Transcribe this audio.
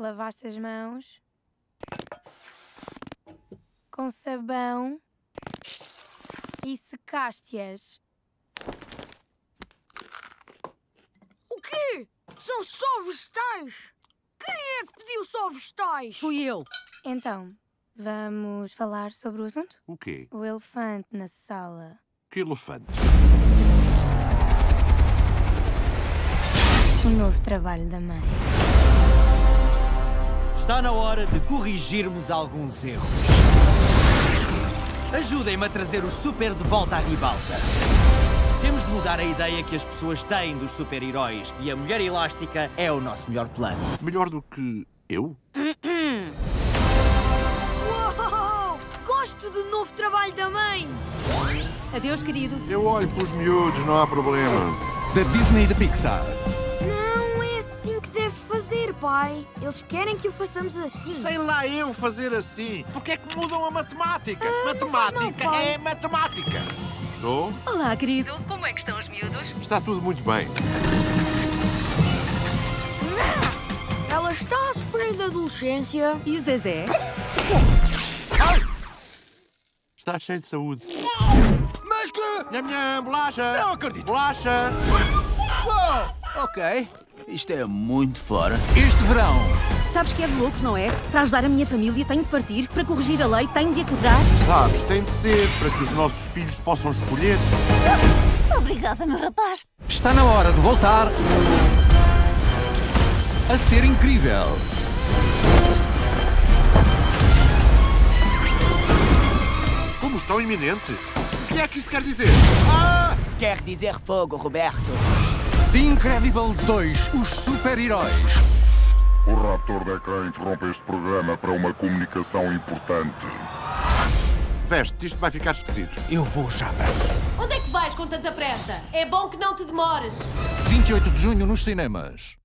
Lavaste as mãos com sabão e secaste-as. O quê? São só vegetais! Quem é que pediu só vegetais? Fui eu. Então, vamos falar sobre o assunto? O quê? O elefante na sala. Que elefante? O novo trabalho da mãe. Está na hora de corrigirmos alguns erros. Ajudem-me a trazer os super de volta à ribalta. Temos de mudar a ideia que as pessoas têm dos super-heróis e a Mulher Elástica é o nosso melhor plano. Melhor do que eu? Uou! Gosto do novo trabalho da mãe! Adeus, querido. Eu olho pelos miúdos, não há problema. Da Disney e da Pixar. Pai. Eles querem que o façamos assim. Sei lá eu fazer assim. Porquê é que mudam a matemática? matemática mal, pai. é matemática. Estou? Olá, querido. Como é que estão os miúdos? Está tudo muito bem. Ela está a sofrer de adolescência. E o Zezé? Está cheio de saúde. Mas que... Nham, nham, bolacha! Não acredito. Bolacha! Uou! Ok, isto é muito fora. Este verão, Sabes que é de loucos, não é? Para ajudar a minha família tenho de partir, para corrigir a lei tenho de a quebrar. Sabes, tem de ser para que os nossos filhos possam escolher. Obrigada, meu rapaz. está na hora de voltar a ser incrível. Como estão iminente? O que é que isso quer dizer? Ah! Quer dizer fogo, Roberto. The Incredibles 2, os super-heróis. O raptor da ecrã interrompe este programa para uma comunicação importante. Veste, isto vai ficar esquisito. Eu vou já bem. Onde é que vais com tanta pressa? É bom que não te demores. 28 de junho nos cinemas.